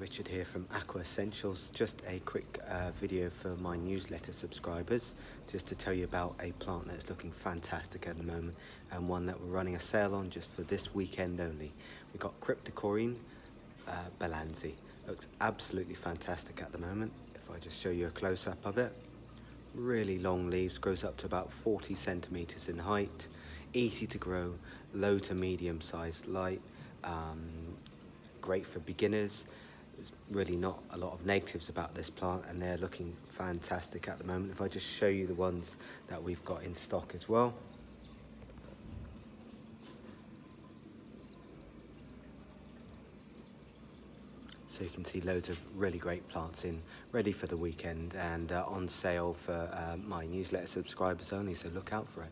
Richard here from Aqua Essentials. Just a quick uh, video for my newsletter subscribers, just to tell you about a plant that's looking fantastic at the moment and one that we're running a sale on just for this weekend only. We've got Cryptocoryne uh, balansae. Looks absolutely fantastic at the moment. If I just show you a close-up of it. Really long leaves, grows up to about 40 centimeters in height, easy to grow, low to medium sized light, um, great for beginners there's really not a lot of negatives about this plant and they're looking fantastic at the moment. If I just show you the ones that we've got in stock as well. So you can see loads of really great plants in, ready for the weekend and uh, on sale for uh, my newsletter subscribers only, so look out for it.